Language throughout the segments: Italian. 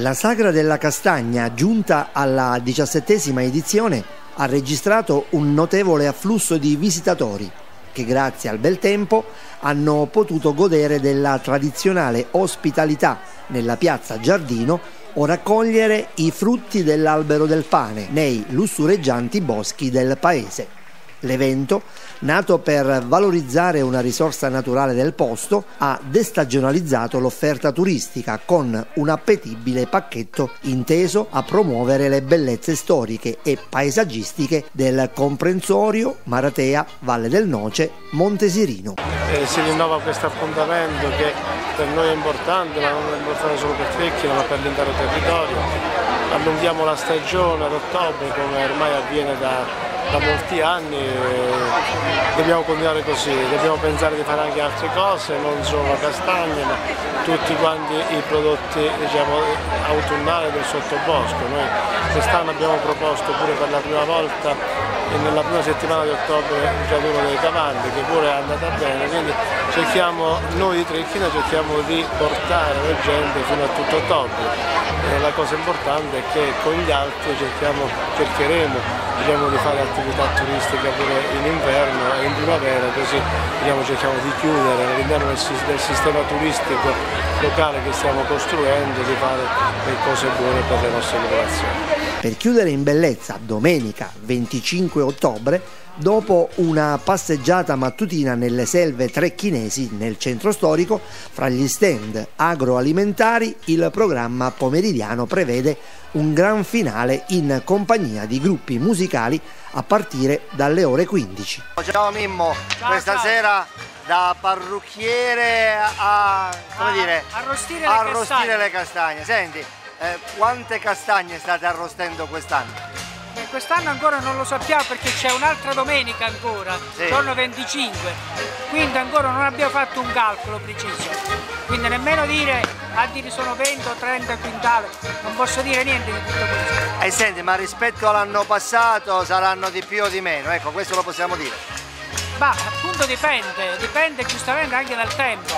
La Sagra della Castagna, giunta alla diciassettesima edizione, ha registrato un notevole afflusso di visitatori che grazie al bel tempo hanno potuto godere della tradizionale ospitalità nella piazza Giardino o raccogliere i frutti dell'albero del pane nei lussureggianti boschi del paese. L'evento, nato per valorizzare una risorsa naturale del posto, ha destagionalizzato l'offerta turistica con un appetibile pacchetto inteso a promuovere le bellezze storiche e paesaggistiche del comprensorio Maratea, Valle del Noce, Montesirino. Eh, si rinnova questo appuntamento che per noi è importante, ma non è importante solo per Trecchino, ma per l'intero territorio. Allunghiamo la stagione ad ottobre come ormai avviene da da molti anni dobbiamo continuare così, dobbiamo pensare di fare anche altre cose, non solo la castagna ma tutti quanti i prodotti diciamo, autunnali del sottobosco. Noi quest'anno abbiamo proposto pure per la prima volta nella prima settimana di ottobre il raduno dei cavalli che pure è andata bene, quindi cerchiamo, noi di Trecchina cerchiamo di portare la gente fino a tutto ottobre. E la cosa importante è che con gli altri cercheremo diciamo, di fare attività turistica pure in inverno e in primavera, così diciamo, cerchiamo di chiudere all'interno del, sistema turistico locale che stiamo costruendo, di fare le cose buone per le nostre popolazioni. Per chiudere in bellezza domenica 25 ottobre dopo una passeggiata mattutina nelle selve trecchinesi nel centro storico, fra gli stand agroalimentari il programma pomeridiano prevede un gran finale in compagnia di gruppi musicali a partire dalle ore 15. Ciao Mimmo, ciao, questa ciao. sera da parrucchiere a, come a, dire, arrostire, le, arrostire castagne. le castagne. Senti, eh, quante castagne state arrostendo quest'anno? Quest'anno ancora non lo sappiamo perché c'è un'altra domenica ancora, sì. giorno 25, quindi ancora non abbiamo fatto un calcolo preciso. Quindi nemmeno dire a dire sono 20 o 30 quintali, non posso dire niente di tutto questo. E eh, senti, ma rispetto all'anno passato saranno di più o di meno, ecco questo lo possiamo dire. Ma appunto dipende, dipende giustamente anche dal tempo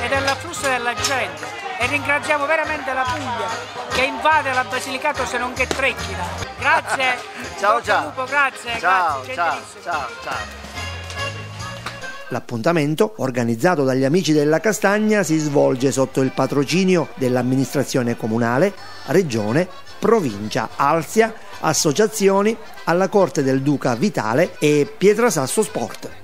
e dall'afflusso della gente. E ringraziamo veramente la Puglia che invade la Basilicato se non che Trecchina. Grazie. ciao ciao. Lupo, grazie. Ciao, grazie, ciao, ciao, ciao. L'appuntamento, organizzato dagli amici della Castagna, si svolge sotto il patrocinio dell'amministrazione comunale, regione, provincia, Alzia, associazioni, alla Corte del Duca Vitale e Pietrasasso Sport.